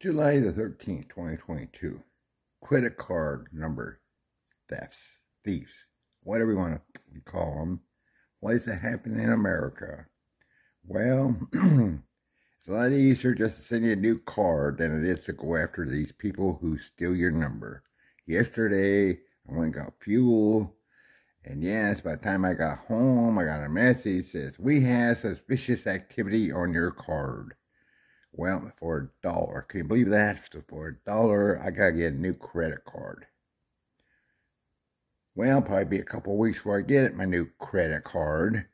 July the 13th, 2022. Credit card number thefts, thieves, whatever you want to call them. Why is it happening in America? Well, it's a lot easier just to send you a new card than it is to go after these people who steal your number. Yesterday, I went and got fuel, and yes, by the time I got home, I got a message that says, We have suspicious activity on your card. Well, for a dollar, can you believe that? So for a dollar, I gotta get a new credit card. Well, probably be a couple weeks before I get it, my new credit card.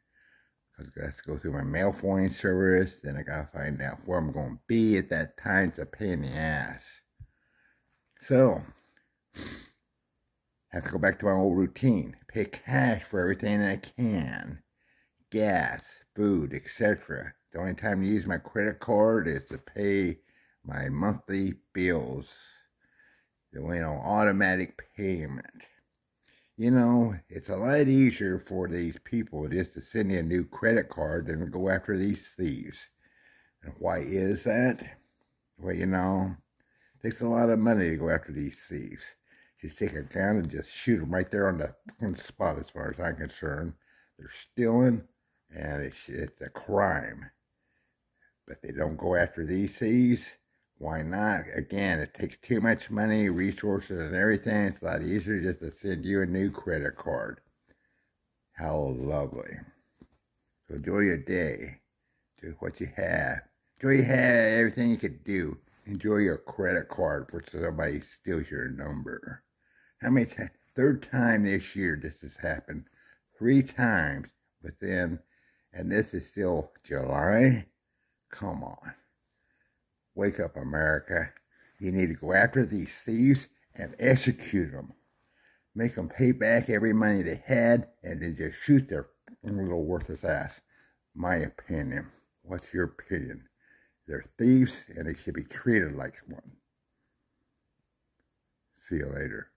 Because I got to go through my mail forwarding service. Then I gotta find out where I'm gonna be at that time. It's a pain in the ass. So, I have to go back to my old routine. Pay cash for everything I can. Gas, food, etc. The only time I use my credit card is to pay my monthly bills. The you know, automatic payment. You know, it's a lot easier for these people just to send you a new credit card than to go after these thieves. And why is that? Well, you know, it takes a lot of money to go after these thieves. Just take a gun and just shoot them right there on the, the spot as far as I'm concerned. They're stealing, and it's, it's a crime. But they don't go after these thieves. Why not? Again, it takes too much money, resources, and everything. It's a lot easier just to send you a new credit card. How lovely. So enjoy your day. Do what you have. Enjoy you have everything you could do. Enjoy your credit card for somebody steals your number. How many times? Third time this year this has happened. Three times within, and this is still July. Come on. Wake up, America. You need to go after these thieves and execute them. Make them pay back every money they had and then just shoot their little worthless ass. My opinion. What's your opinion? They're thieves and they should be treated like one. See you later.